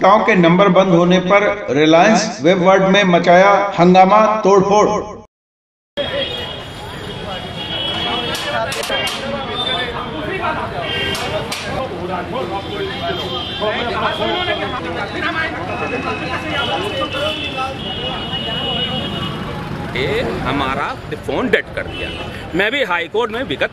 नेताओं के नंबर बंद होने पर रिलायंस वेब वर्ल्ड में मचाया हंगामा तोड़फोड़। हमारा फ़ोन डेट कर दिया। मैं भी हाई कोर्ट में विगत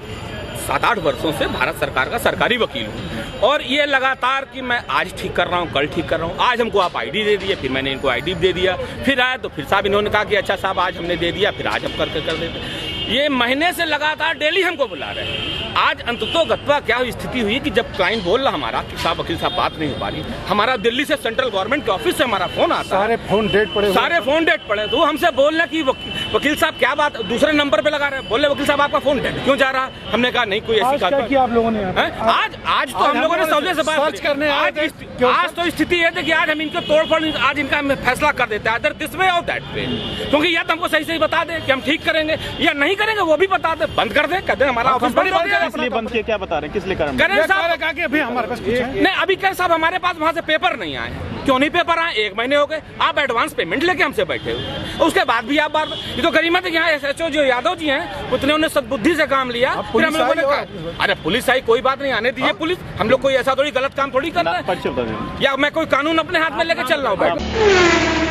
सात आठ वर्षों से भारत सरकार का सरकारी वकील हूँ। और ये लगातार कि मैं आज ठीक कर रहा हूँ कल ठीक कर रहा हूँ आज हमको आप आईडी दे दिए फिर मैंने इनको आईडी दे दिया फिर आया तो फिर साहब इन्होंने कहा कि अच्छा साहब आज हमने दे दिया फिर आज हम करके कर देते ये महीने से लगातार डेली हमको बुला रहे हैं। आज अंततो गत्वा क्या स्थिति हुई कि जब क्लाइंट बोल रहा हमारा कि साहब वकील साहब बात नहीं हो पा रही हमारा दिल्ली से सेंट्रल गवर्नमेंट के ऑफ़िस से हमारा फ़ोन आता सारे फ़ोन डेट पड़े सारे फ़ोन डेट पड़े तो हमसे बोल रहे कि वकील साहब क्या बात? दूसरे नंबर पे लगा रहे हैं। बोले वकील साहब आपका फ़ोन डेट क्यों जा रहा? हमने कहा नहीं कोई ऐसी क्या किया आप लोगों ने? आज आज तो हम लोगों ने सौदे से बात करने आज आज तो स्थिति है कि आज हम इनको तोड़ फोड़ आज इनका फैसला कर देते हैं। दिस वे और दैट वे क्योंकि या तो हमको सही सही बता दे कि हम ठीक करेंगे या नहीं करेंगे वो भी बता दे। बंद कर दे कहते हमारा ऑफ़िस बंद कर इसलिए बंद किया क्या बता रहे किस लिए कारण करें साहब। कहा कि अभी हमारे पास नहीं अभी कह साहब हमारे पास वहाँ से पेपर नहीं आए क्यों नहीं पेपर आए? एक महीने हो गए। आप एडवांस पेमेंट लेके हमसे बैठे हुए उसके बाद भी आप बार ये तो गरीमत है यहाँ एस एच जो यादव जी हैं उतने उन्हें सदबुद्धि से काम लिया। फिर हम लोगों ने कहा अरे पुलिस आई कोई बात नहीं आने दीजिए पुलिस। हम लोग कोई ऐसा थोड़ी गलत काम थोड़ी कर रहे हैं। या मैं कोई कानून अपने हाथ में लेकर चल रहा हूँ